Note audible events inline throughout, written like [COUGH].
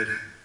Good.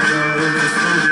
The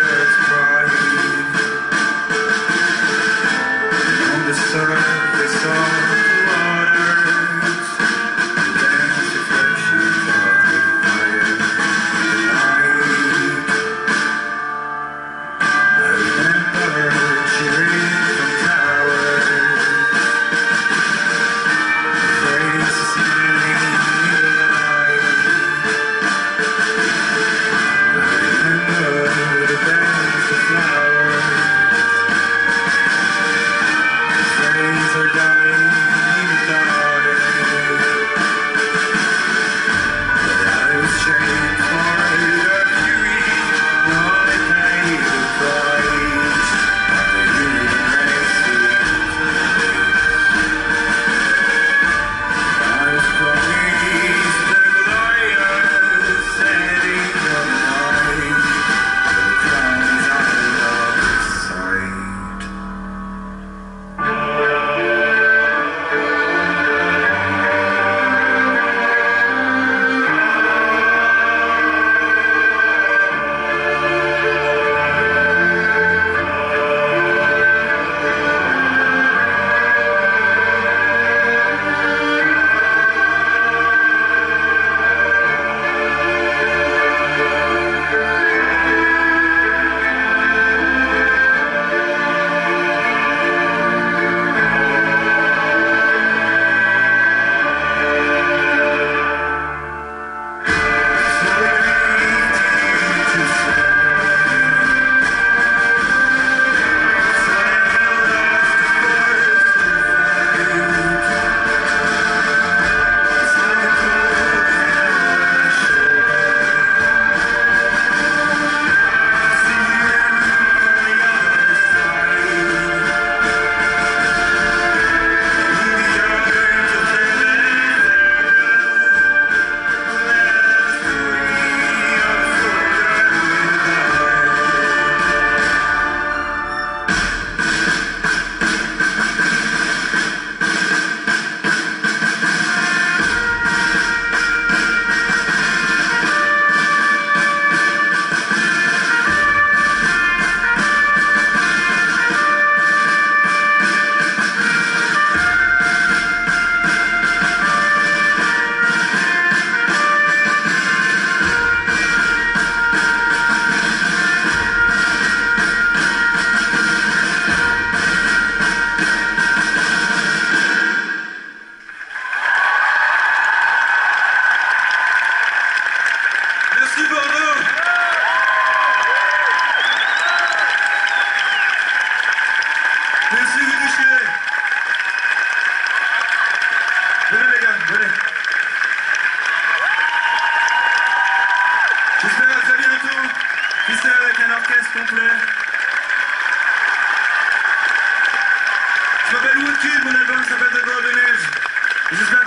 This [LAUGHS] is